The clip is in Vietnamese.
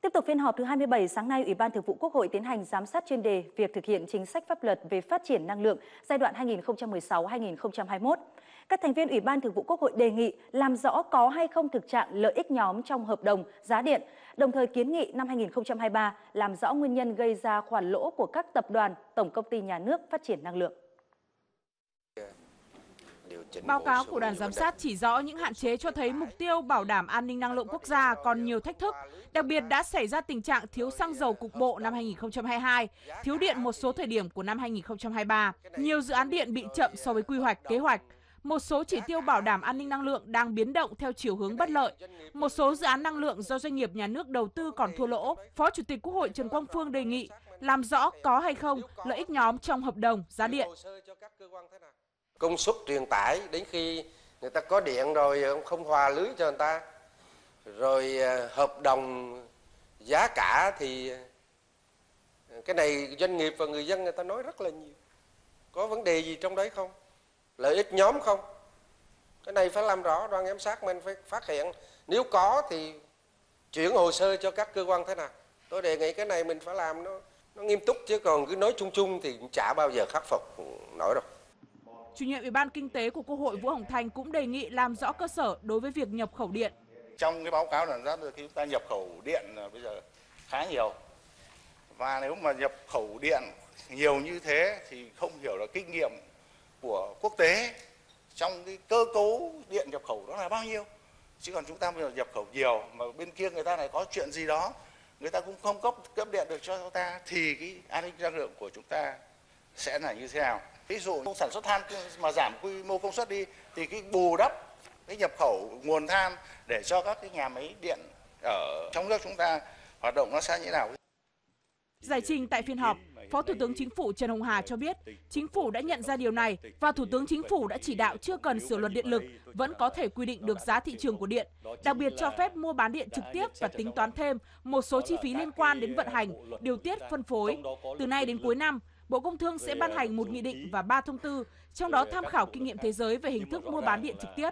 Tiếp tục phiên họp thứ 27 sáng nay, Ủy ban Thường vụ Quốc hội tiến hành giám sát chuyên đề việc thực hiện chính sách pháp luật về phát triển năng lượng giai đoạn 2016-2021. Các thành viên Ủy ban Thường vụ Quốc hội đề nghị làm rõ có hay không thực trạng lợi ích nhóm trong hợp đồng giá điện, đồng thời kiến nghị năm 2023 làm rõ nguyên nhân gây ra khoản lỗ của các tập đoàn, tổng công ty nhà nước phát triển năng lượng. Báo cáo của đoàn giám sát chỉ rõ những hạn chế cho thấy mục tiêu bảo đảm an ninh năng lượng quốc gia còn nhiều thách thức, đặc biệt đã xảy ra tình trạng thiếu xăng dầu cục bộ năm 2022, thiếu điện một số thời điểm của năm 2023. Nhiều dự án điện bị chậm so với quy hoạch, kế hoạch. Một số chỉ tiêu bảo đảm an ninh năng lượng đang biến động theo chiều hướng bất lợi. Một số dự án năng lượng do doanh nghiệp nhà nước đầu tư còn thua lỗ. Phó Chủ tịch Quốc hội Trần Quang Phương đề nghị làm rõ có hay không lợi ích nhóm trong hợp đồng giá điện công suất truyền tải đến khi người ta có điện rồi không hòa lưới cho người ta. Rồi ờ, hợp đồng giá cả thì ờ, cái này doanh nghiệp và người dân người ta nói rất là nhiều. Có vấn đề gì trong đấy không? Lợi ích nhóm không? Cái này phải làm rõ, đoàn giám sát mình phải phát hiện. Nếu có thì chuyển hồ sơ cho các cơ quan thế nào? Tôi đề nghị cái này mình phải làm nó nó nghiêm túc chứ còn cứ nói chung chung thì chả bao giờ khắc phục nổi đâu. Chủ nhiệm Ủy ban Kinh tế của Quốc hội Vũ Hồng Thanh cũng đề nghị làm rõ cơ sở đối với việc nhập khẩu điện. Trong cái báo cáo là ra được khi chúng ta nhập khẩu điện bây giờ khá nhiều. Và nếu mà nhập khẩu điện nhiều như thế thì không hiểu là kinh nghiệm của quốc tế trong cái cơ cấu điện nhập khẩu đó là bao nhiêu. Chứ còn chúng ta bây giờ nhập khẩu nhiều mà bên kia người ta này có chuyện gì đó, người ta cũng không cấp cấp điện được cho chúng ta, thì cái an ninh năng lượng của chúng ta sẽ là như thế nào ví dụ sản xuất than mà giảm quy mô công suất đi thì cái bù đắp cái nhập khẩu nguồn than để cho các cái nhà máy điện ở trong nước chúng ta hoạt động nó sẽ như thế nào Giải trình tại phiên họp, Phó Thủ tướng Chính phủ Trần Hồng Hà cho biết, Chính phủ đã nhận ra điều này và Thủ tướng Chính phủ đã chỉ đạo chưa cần sửa luật điện lực vẫn có thể quy định được giá thị trường của điện, đặc biệt cho phép mua bán điện trực tiếp và tính toán thêm một số chi phí liên quan đến vận hành, điều tiết, phân phối. Từ nay đến cuối năm, Bộ Công Thương sẽ ban hành một nghị định và ba thông tư, trong đó tham khảo kinh nghiệm thế giới về hình thức mua bán điện trực tiếp.